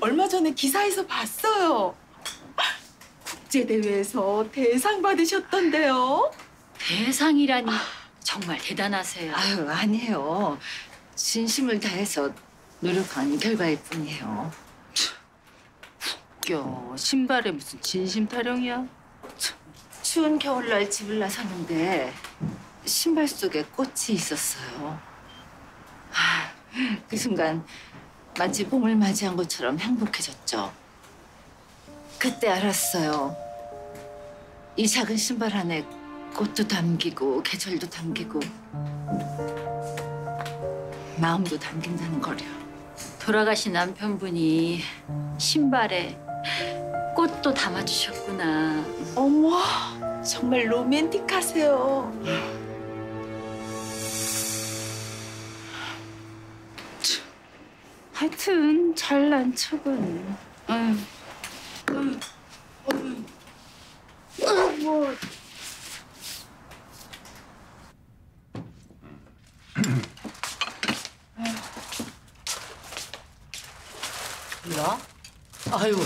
얼마 전에 기사에서 봤어요. 국제대회에서 대상 받으셨던데요. 대상이라니 정말 대단하세요. 아유, 아니에요. 진심을 다해서 노력한 결과일 뿐이에요. 웃겨. 신발에 무슨 진심 타령이야? 추운 겨울날 집을 나섰는데 신발 속에 꽃이 있었어요. 아, 그 순간 마치 봄을 맞이한 것처럼 행복해졌죠. 그때 알았어요. 이 작은 신발 안에 꽃도 담기고 계절도 담기고 마음도 담긴다는 거려. 돌아가신 남편분이 신발에 꽃도 담아주셨구나. 어머, 정말 로맨틱하세요. 하여튼 잘난 척은. 아유. 아유. 아유. 뭐. 몰라? 아유,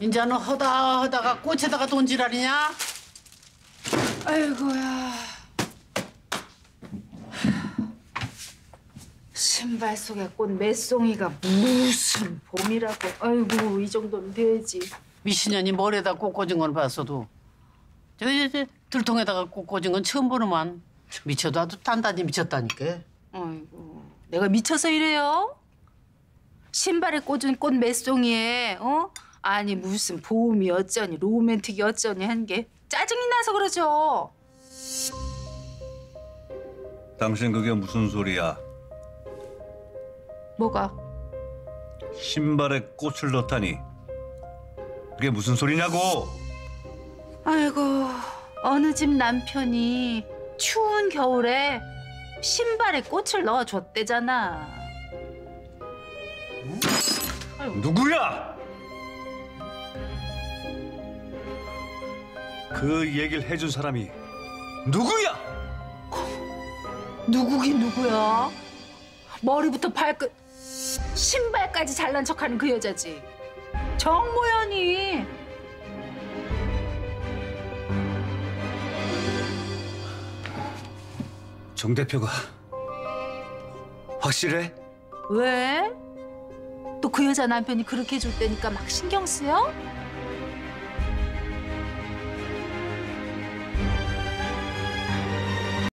이제는 허다 허다가 꽃에다가 돈지랄이냐? 아이고야. 신발 속에 꽃 매송이가 무슨 봄이라고. 아이고 이 정도면 되지. 미신년이 머리에다 꽃 꽂은 건 봤어도 저기 저, 저, 들통에다가 꽃 꽂은 건 처음 보는만 미쳐도 아주 단단히 미쳤다니까. 아이고 내가 미쳐서 이래요? 신발에 꽂은 꽃 매송이에 어? 아니 무슨 봄이 어쩌니 로맨틱이 어쩌니 한 게 짜증이 나서 그러죠. 당신 그게 무슨 소리야? 뭐가? 신발에 꽃을 넣다니. 그게 무슨 소리냐고? 아이고 어느 집 남편이 추운 겨울에 신발에 꽃을 넣어줬대잖아. 누구야? 그 얘기를 해준 사람이 누구야? 누구긴 누구야? 머리부터 발끝 신발까지 잘난 척하는 그 여자지. 정모연이. 정 대표가 확실해? 왜? 또 그 여자 남편이 그렇게 해줄 때니까 막 신경 쓰여?